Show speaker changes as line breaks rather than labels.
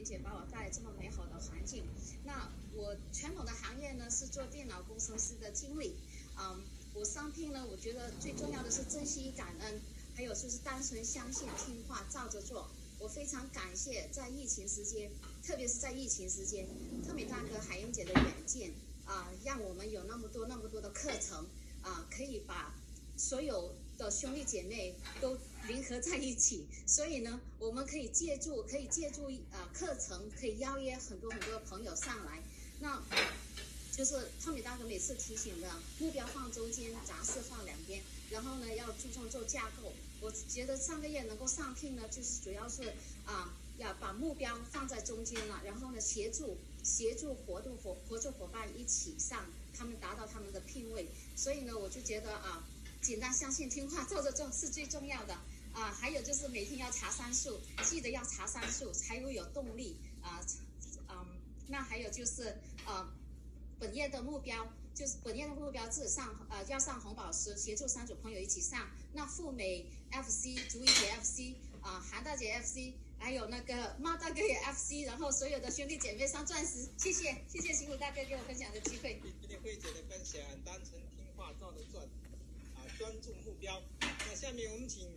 妍姐把我带来这么美好的环境。那我传统的行业呢是做电脑工程师的经理，嗯，我商品呢，我觉得最重要的是珍惜感恩，还有就是单纯相信、听话、照着做。我非常感谢在疫情时间，特别是在疫情时间，特美大哥、海燕姐的远见啊，让我们有那么多那么多的课程啊，可以把所有的兄弟姐妹都联合在一起。所以呢，我们可以借助可以借助啊课程，可以邀约很多很多朋友上来。那就是汤米大哥每次提醒的，目标放中间，杂事放两边，然后呢要注重做架构。我觉得上个月能够上聘呢，就是主要是啊，要把目标放在中间了，然后呢协助协助活动伙合作伙伴一起上，他们达到他们的聘位。所以呢，我就觉得啊，简单相信听话照着做是最重要的啊。还有就是每天要查三数，记得要查三数才会有动力啊。嗯，那还有就是呃，本月的目标。就是本月的目标是上呃要上红宝石，协助三组朋友一起上。那富美 FC、竹怡姐 FC 啊，韩大姐 FC，还有那个猫大哥也 FC，然后所有的兄弟姐妹上钻石。谢谢谢谢辛苦大哥给我分享的机会。
谢谢慧姐的分享，专注目标。那下面我们请